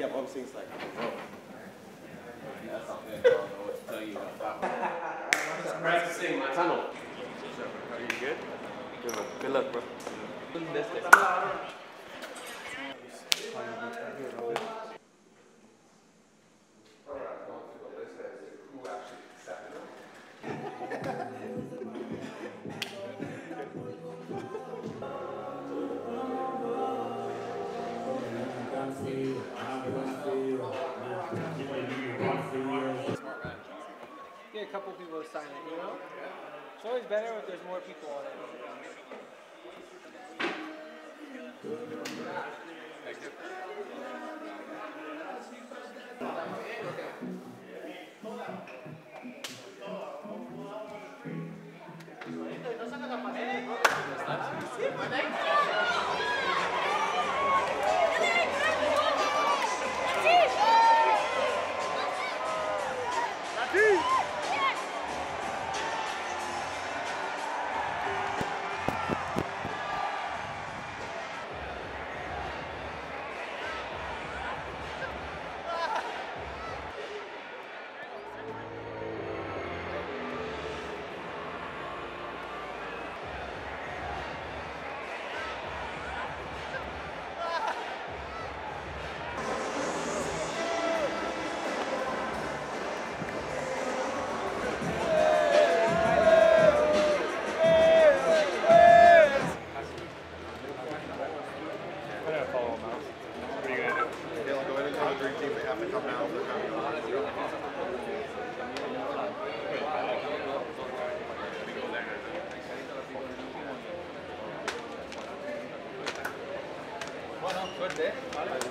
Yeah, but I'm saying it's like, bro. That's something I don't know what to tell you about that one. Just practicing my tunnel. Are you good? Good, good luck, bro. Couple people sign it, you know? It's always better if there's more people on it. follow them out. What are you going to do? They'll go in and tell the dream team they have to come now. They're coming. Bueno, suerte.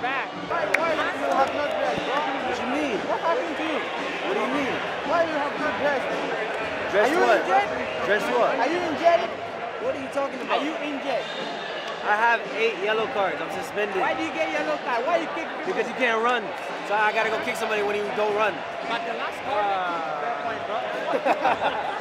Back. Back. Why, why do you have no dress, bro? What you mean? What happened to you? What do you mean? Why do you have no dress? Dress Are you what? injured? Dress what? Are you injured? What are you talking about? Are about? you injured? I have eight yellow cards. I'm suspended. Why do you get yellow card? Why you kick people? Because you can't run. So I gotta go kick somebody when you don't run. But the last card. Ah. fair point, bro.